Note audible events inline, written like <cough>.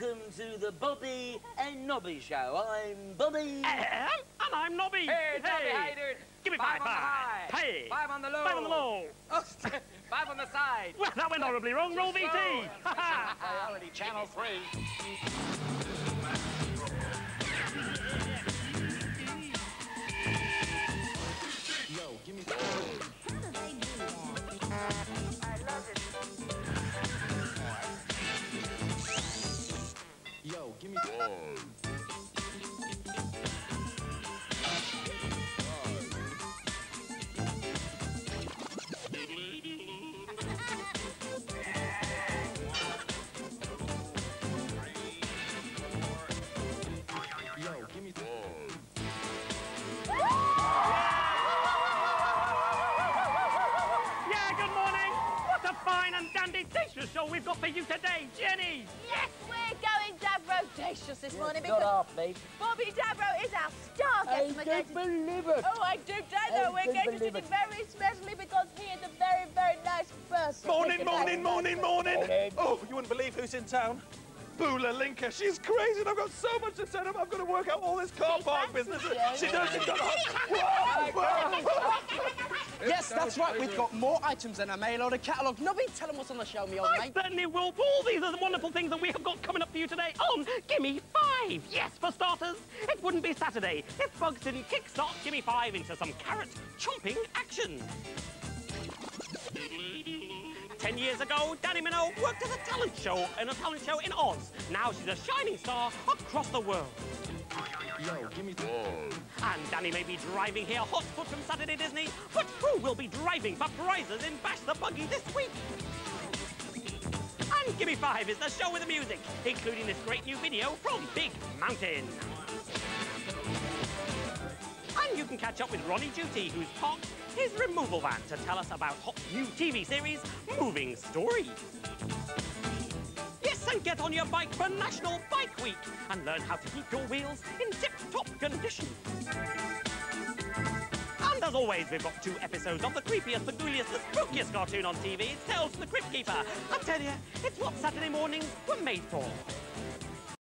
welcome to the Bobby and Nobby Show. I'm Bobby. And, and I'm Nobby. Hey, Nobby, how you doing? Give me five, five, on the high. Hey. Five on the low. Five on the low. <laughs> Oh, five on the side. Well, that went horribly wrong. Roll VT. <laughs> Priority Channel 3. Yo, give me Yo, fine and dandy dicious show we've got for you today, Jenny. Yes, we're going Davrodacious this morning Not because half, mate. Bobby Davro is our star I guest. and we're don't going to- believe it. Oh, I do, Dano. I We're don't going to believe treat it. very specially because he is a very, very nice person. Morning, morning, morning, morning. Morning. Oh, you wouldn't believe who's in town. Bula Linka, she's crazy and I've got so much to set up. I've got to work out all this car park business. She knows she's got Yes, <laughs> that's right. We've got more items than a mail order catalogue. Nobby, tell them what's on the show, me old I mate. certainly will. All these are the wonderful things that we have got coming up for you today on Gimme Five. Yes, for starters, it wouldn't be Saturday if Bugs didn't kickstart Gimme Five into some carrot chomping action. Ten years ago, Dannii Minogue worked as a talent show in a talent show in Oz. Now she's a shining star across the world. Yo, give me And Dannii may be driving here hot foot from Saturday Disney, but who will be driving for prizes in Bash the Buggy this week? And Gimme Five is the show with the music, including this great new video from Big Mountain. And you can catch up with Ronnie Duty, who's parked his removal van to tell us about hot new TV series, Moving Stories. And get on your bike for National Bike Week and learn how to keep your wheels in tip-top condition. And as always, we've got two episodes of the creepiest, the ghouliest, the spookiest cartoon on TV. Tales from the Crypt Keeper. I tell you, it's what Saturday mornings were made for.